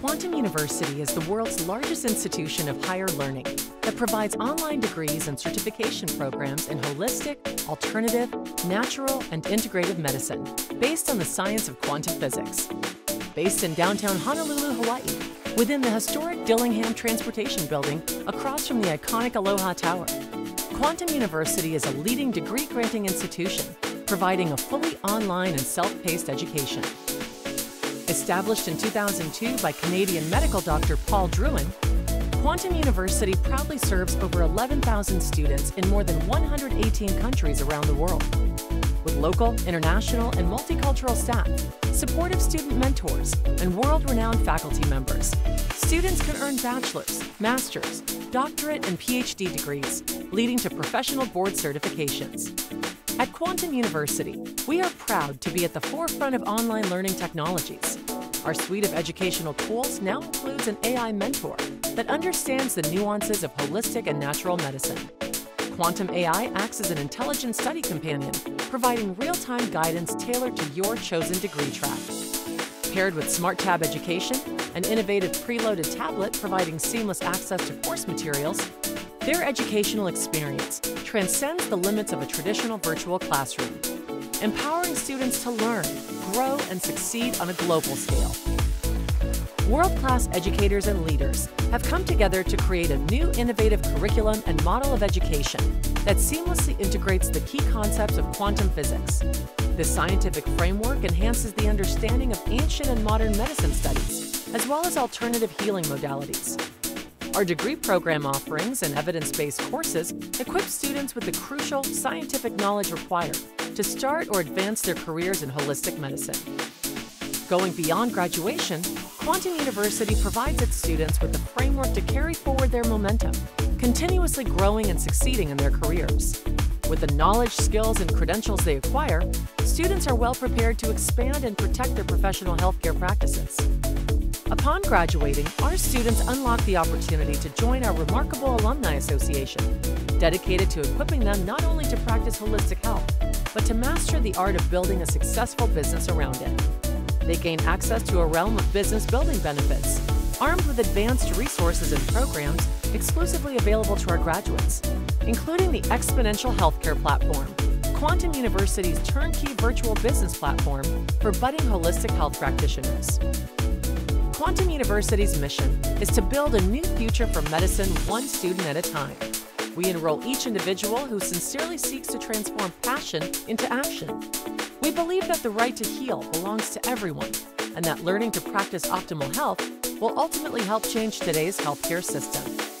Quantum University is the world's largest institution of higher learning that provides online degrees and certification programs in holistic, alternative, natural, and integrative medicine based on the science of quantum physics. Based in downtown Honolulu, Hawaii, within the historic Dillingham Transportation Building across from the iconic Aloha Tower. Quantum University is a leading degree granting institution providing a fully online and self-paced education. Established in 2002 by Canadian medical doctor Paul Drouin, Quantum University proudly serves over 11,000 students in more than 118 countries around the world. With local, international, and multicultural staff, supportive student mentors, and world-renowned faculty members, students can earn bachelor's, master's, doctorate, and PhD degrees, leading to professional board certifications. At Quantum University, we are proud to be at the forefront of online learning technologies. Our suite of educational tools now includes an AI mentor that understands the nuances of holistic and natural medicine. Quantum AI acts as an intelligent study companion, providing real-time guidance tailored to your chosen degree track. Paired with SmartTab Education, an innovative preloaded tablet providing seamless access to course materials, their educational experience transcends the limits of a traditional virtual classroom, empowering students to learn, grow, and succeed on a global scale. World-class educators and leaders have come together to create a new innovative curriculum and model of education that seamlessly integrates the key concepts of quantum physics. This scientific framework enhances the understanding of ancient and modern medicine studies, as well as alternative healing modalities. Our degree program offerings and evidence-based courses equip students with the crucial scientific knowledge required to start or advance their careers in holistic medicine. Going beyond graduation, Quantum University provides its students with the framework to carry forward their momentum, continuously growing and succeeding in their careers. With the knowledge, skills, and credentials they acquire, students are well prepared to expand and protect their professional healthcare practices. Upon graduating, our students unlock the opportunity to join our remarkable Alumni Association, dedicated to equipping them not only to practice holistic health, but to master the art of building a successful business around it. They gain access to a realm of business building benefits, armed with advanced resources and programs exclusively available to our graduates, including the Exponential Healthcare Platform, Quantum University's turnkey virtual business platform for budding holistic health practitioners. Quantum University's mission is to build a new future for medicine one student at a time. We enroll each individual who sincerely seeks to transform passion into action. We believe that the right to heal belongs to everyone and that learning to practice optimal health will ultimately help change today's healthcare system.